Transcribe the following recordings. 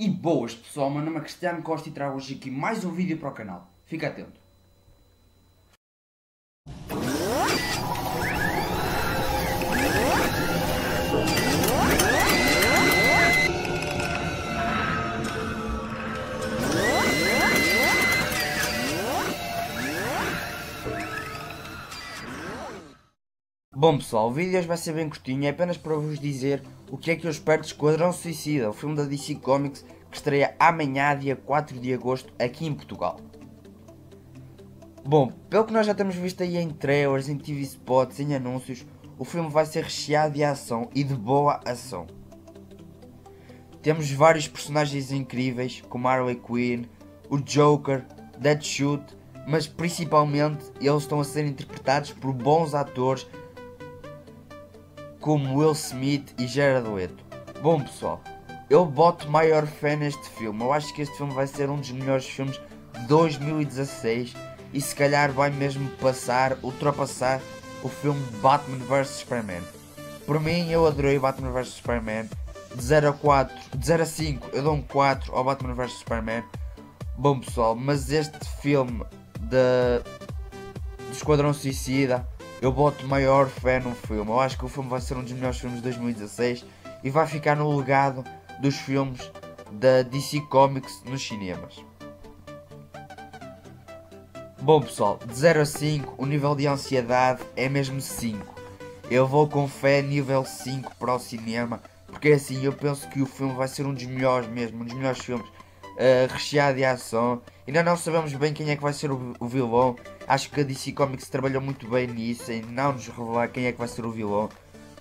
E boas pessoal, meu nome é Cristiano Costa e trago hoje aqui mais um vídeo para o canal. Fica atento. Bom pessoal, o vídeo hoje vai ser bem curtinho, é apenas para vos dizer o que é que eu espero de Esquadrão Suicida, o filme da DC Comics que estreia amanhã, dia 4 de agosto, aqui em Portugal. Bom, pelo que nós já temos visto aí em trailers, em TV spots, em anúncios, o filme vai ser recheado de ação e de boa ação. Temos vários personagens incríveis, como Harley Quinn, o Joker, Deadshot, mas principalmente eles estão a ser interpretados por bons atores como Will Smith e Jared Leto. Bom pessoal, eu boto maior fé neste filme. Eu acho que este filme vai ser um dos melhores filmes de 2016 e se calhar vai mesmo passar, ultrapassar o filme Batman vs Superman. Por mim, eu adorei Batman vs Superman. De 0 a 4, de 0 a 5, eu dou um 4 ao Batman vs Superman. Bom pessoal, mas este filme de, de Esquadrão Suicida eu boto maior fé no filme. Eu acho que o filme vai ser um dos melhores filmes de 2016 e vai ficar no legado dos filmes da DC Comics nos cinemas. Bom pessoal, de 0 a 5, o nível de ansiedade é mesmo 5. Eu vou com fé nível 5 para o cinema, porque assim eu penso que o filme vai ser um dos melhores mesmo, um dos melhores filmes uh, recheado de ação. Ainda não sabemos bem quem é que vai ser o, o, vilão. Acho que a DC Comics trabalhou muito bem nisso em não nos revelar quem é que vai ser o vilão.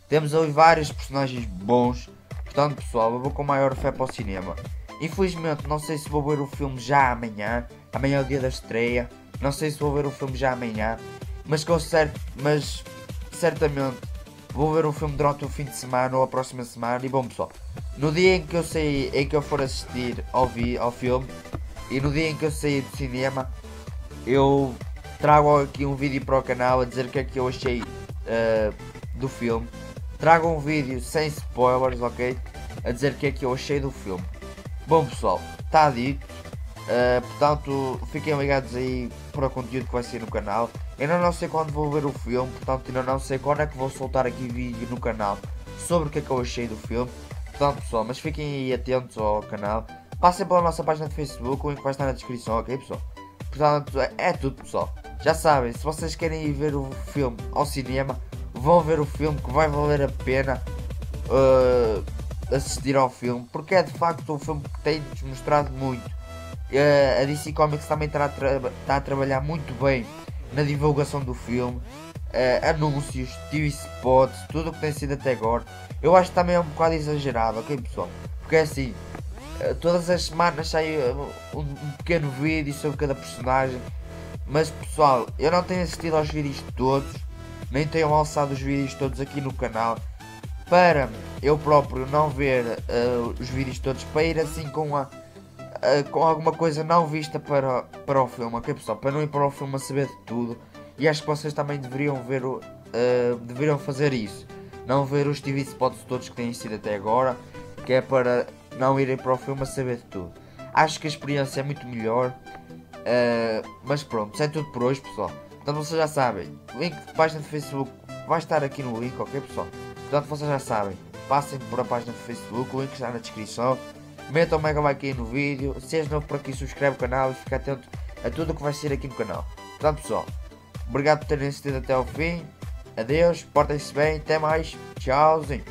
Temos ali vários personagens bons. Portanto, pessoal, eu vou com maior fé para o cinema. Infelizmente, não sei se vou ver o filme já amanhã. Amanhã é o dia da estreia. Não sei se vou ver o filme já amanhã. Mas com certo, mas certamente vou ver o filme durante o fim de semana ou a próxima semana. E bom, pessoal, no dia em que eu sair, em que eu for assistir ao, vi, ao filme e no dia em que eu sair do cinema, eu trago aqui um vídeo para o canal a dizer o que é que eu achei uh, do filme. Trago um vídeo sem spoilers, ok? A dizer o que é que eu achei do filme. Bom pessoal, está dito. Uh, portanto, fiquem ligados aí para o conteúdo que vai ser no canal. Ainda não sei quando vou ver o filme, portanto ainda não sei quando é que vou soltar aqui vídeo no canal sobre o que é que eu achei do filme. Portanto pessoal, mas fiquem aí atentos ao canal. Passem pela nossa página de Facebook, o link vai estar na descrição, ok pessoal? Portanto, é, é tudo pessoal. Já sabem, se vocês querem ir ver o filme ao cinema, vão ver o filme que vai valer a pena uh, assistir ao filme. Porque é de facto um filme que tem-nos mostrado muito. A DC Comics também está a, está a trabalhar muito bem na divulgação do filme uh, anúncios, TV spots, tudo o que tem sido até agora. Eu acho que também é um bocado exagerado, ok pessoal? Porque é assim, uh, todas as semanas sai uh, um, um, pequeno vídeo sobre cada personagem. Mas pessoal, eu não tenho assistido aos vídeos todos, nem tenho alçado os vídeos todos aqui no canal. Para eu próprio não ver os vídeos todos, para ir assim com a com alguma coisa não vista para, para o filme, ok pessoal? Para não ir para o filme a saber de tudo. E acho que vocês também deveriam ver o, uh, deveriam fazer isso. Não ver os TV spots todos que têm sido até agora, que é para não irem para o filme a saber de tudo. Acho que a experiência é muito melhor. Uh, mas pronto, isso é tudo por hoje, pessoal. Então vocês já sabem, link de página de Facebook vai estar aqui no link, ok pessoal? Portanto vocês já sabem, passem por a página do Facebook, o link está na descrição. Metam o mega like aí no vídeo. Se és novo por aqui, subscreve o canal e fica atento a tudo o que vai ser aqui no canal. Portanto pessoal, Obrigado por terem assistido até ao fim. Adeus, portem-se bem, até mais. Tchauzinho.